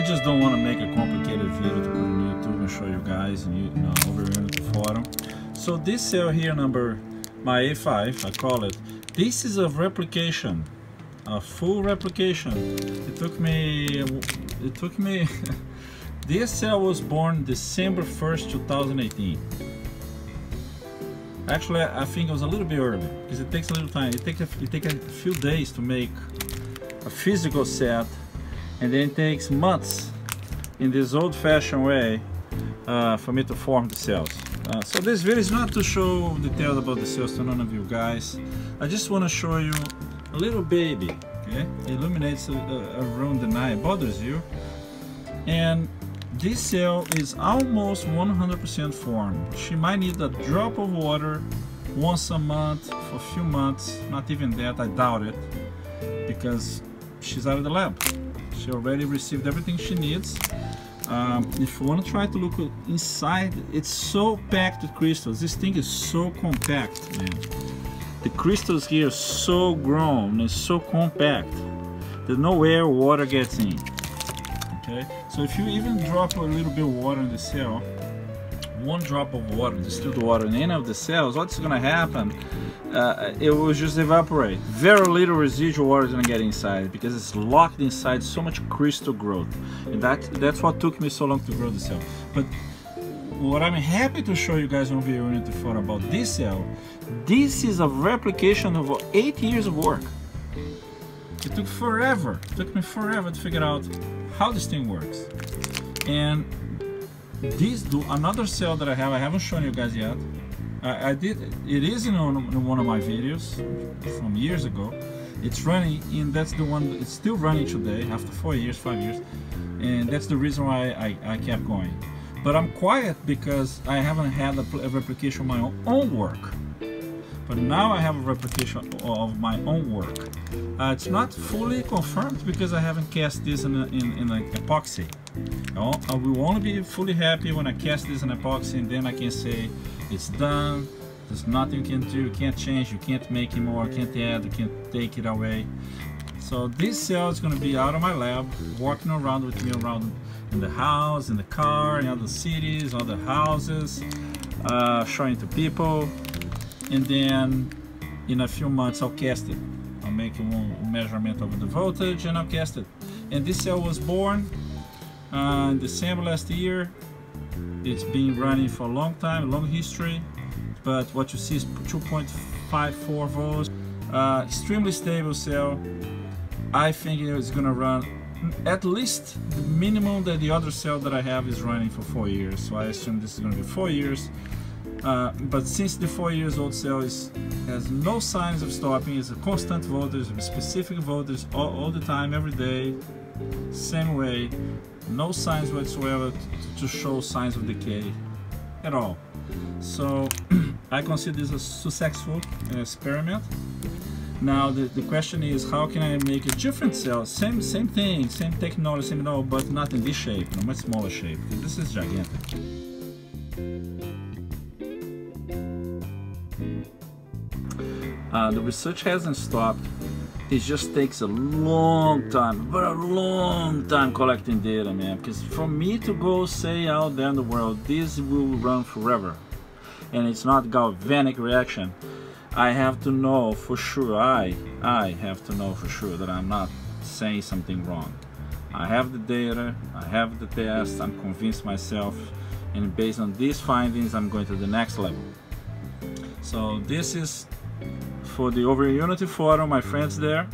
just don't want to make a complicated video to put on YouTube and show you guys and you know, over here in the forum. So this cell here, number my A5, I call it. This is a replication, a full replication. It took me, it took me. this cell was born December 1st, 2018. Actually, I think it was a little bit early because it takes a little time. It takes a, it takes a few days to make a physical set and then it takes months in this old-fashioned way uh, for me to form the cells. Uh, so this video is not to show details about the cells to none of you guys. I just want to show you a little baby. Okay, it illuminates uh, around the night, bothers you, and this cell is almost 100% formed. She might need a drop of water once a month for a few months. Not even that, I doubt it, because she's out of the lab. She already received everything she needs. Um, if you want to try to look inside, it's so packed with crystals. This thing is so compact, man. The crystals here are so grown and so compact There's no air water gets in. Okay, so if you even drop a little bit of water in the cell, one drop of water, distilled water in any of the cells, what's to happen? Uh, it will just evaporate. Very little residual water is to get inside because it's locked inside so much crystal growth. And that, that's what took me so long to grow the cell. But what I'm happy to show you guys on video Unity 4 about this cell, this is a replication of eight years of work. It took forever, it took me forever to figure out how this thing works. And this do another cell that I have, I haven't shown you guys yet. I, I did, it is in, in one of my videos from years ago. It's running, and that's the one, it's still running today after four years, five years. And that's the reason why I, I kept going. But I'm quiet because I haven't had a, a replication of my own, own work but now I have a replication of my own work. Uh, it's not fully confirmed because I haven't cast this in, a, in, in epoxy. I will only be fully happy when I cast this in epoxy and then I can say it's done, there's nothing you can do, you can't change, you can't make it more, you can't add, you can't take it away. So this cell is going to be out of my lab, walking around with me around in the house, in the car, in other cities, other houses, uh, showing to people and then in a few months I'll cast it. I'll make a measurement of the voltage and I'll cast it. And this cell was born uh, in December last year. It's been running for a long time, long history, but what you see is 2.54 volts. Uh, extremely stable cell. I think it's gonna run at least the minimum that the other cell that I have is running for four years. So I assume this is gonna be four years. Uh, but since the four years old cell is, has no signs of stopping, it's a constant voltage, a specific voltage all, all, the time, every day, same way, no signs whatsoever to show signs of decay at all. So I consider this a successful experiment. Now the, the question is how can I make a different cell, same same thing, same technology, same all, but not in this shape, a much smaller shape. This is gigantic. Uh, the research hasn't stopped. It just takes a long time, but a long time collecting data, man. Because for me to go say out there in the world, this will run forever. And it's not galvanic reaction. I have to know for sure, I, I have to know for sure that I'm not saying something wrong. I have the data, I have the test, I'm convinced myself, and based on these findings, I'm going to the next level. So this is for the Over Unity forum, my friends there.